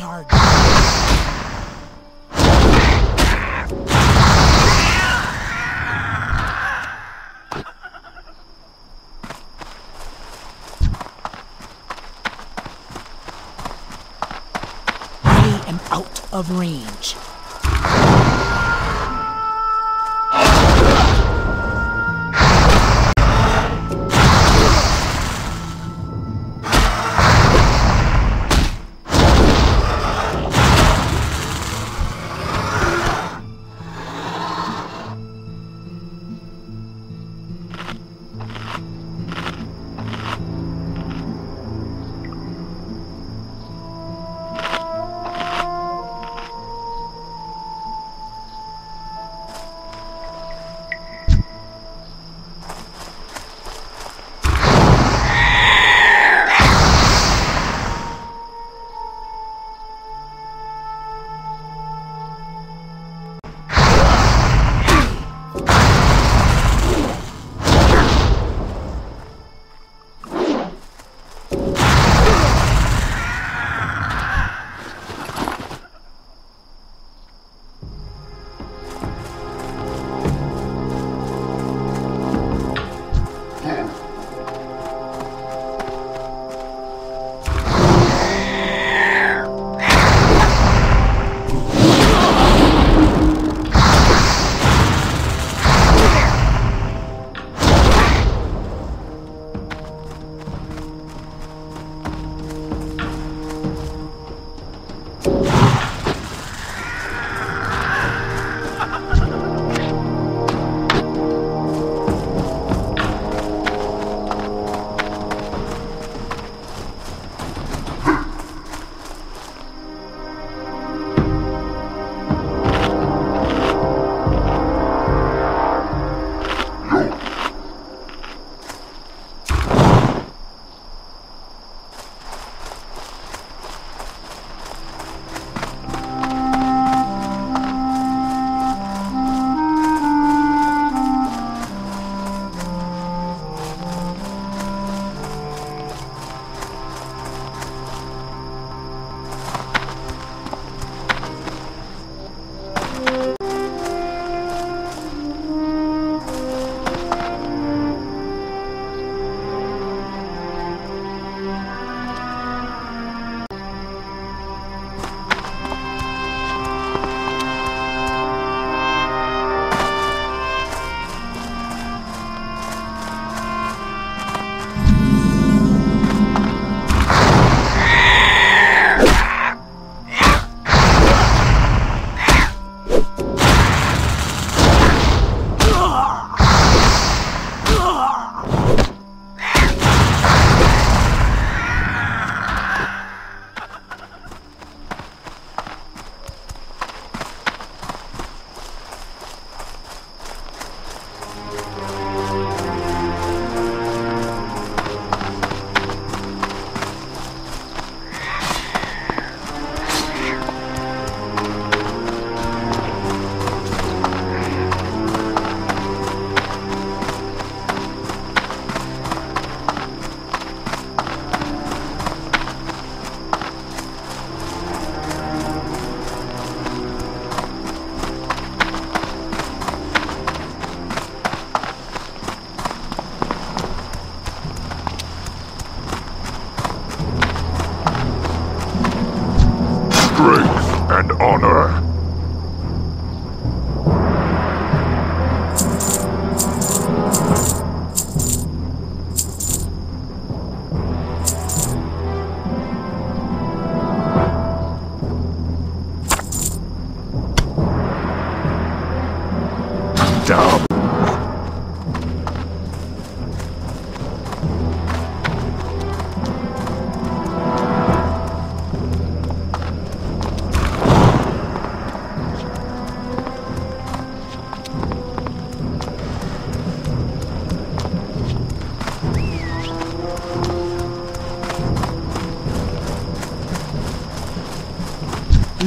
charge. I am out of range.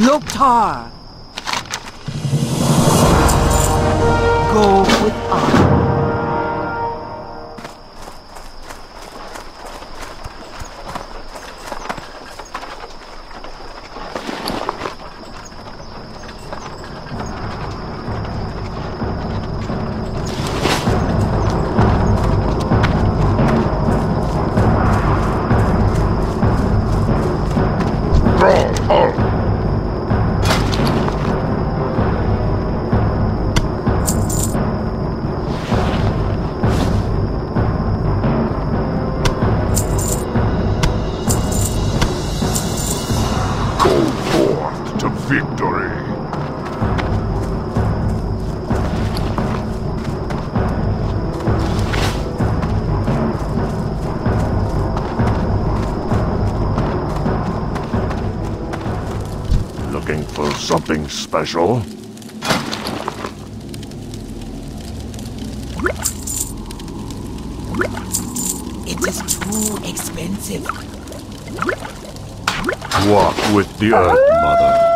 Loktar! Go with honor. Special? It is too expensive. Walk with the Earth Mother.